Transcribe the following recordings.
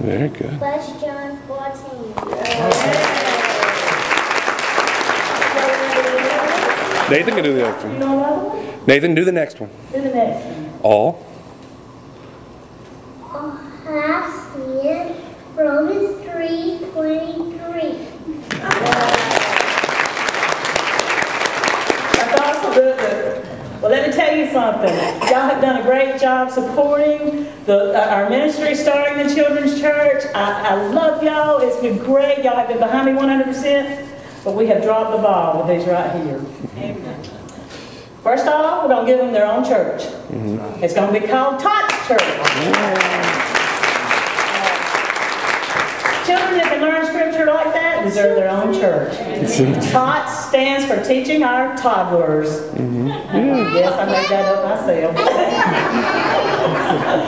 Very good. First John 14. Nathan can do the next one. know another one? Nathan, do the next one. Do the next one. All. Oh, have sinned. Romans 3 23. That's awesome. Good, good. Well, let me tell you something. Y'all have done a great job supporting the, uh, our ministry, starting the children's church. I, I love y'all. It's been great. Y'all have been behind me 100%, but we have dropped the ball with these right here. Amen. First off, we're going to give them their own church. It's going to be called Tot Church. Children that can learn scripture like that deserve their own church. TOT stands for Teaching Our Toddlers. Yes, I made that up myself.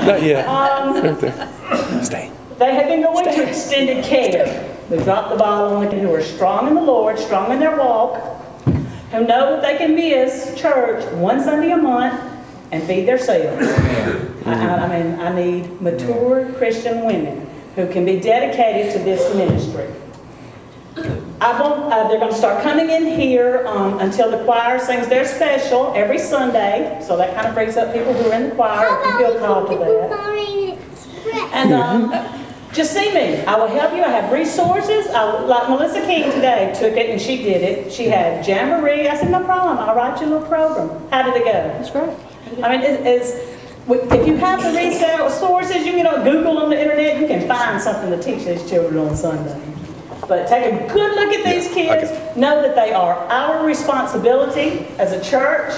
Not yet. Um. Stay. They have been going to extended care. We dropped the ball on the who are strong in the Lord, strong in their walk, who know that they can miss church one Sunday a month and feed themselves. I, I I mean, I need mature Christian women who can be dedicated to this ministry. I want, uh, they're going to start coming in here um, until the choir sings their special every Sunday, so that kind of brings up people who are in the choir if you feel called to that. And um, just see me. I will help you. I have resources. I, like Melissa King today took it and she did it. She had Jamboree. I said, no problem. I'll write you a little program. How did it go? That's great. I mean, it's, it's, if you have the resources, you can you know, Google on the internet, you can find something to teach these children on Sunday. But take a good look at these Yeah, I kids. Know that they are our responsibility as a church.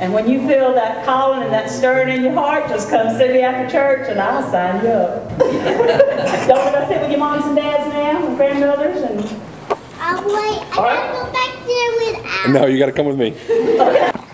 And when you feel that calling and that stirring in your heart, just come see me after church and I'll sign you up. Don't we go sit with your moms and dads now and grandmothers and Oh, wait. I All gotta go back there with Al. No, you got to come with me.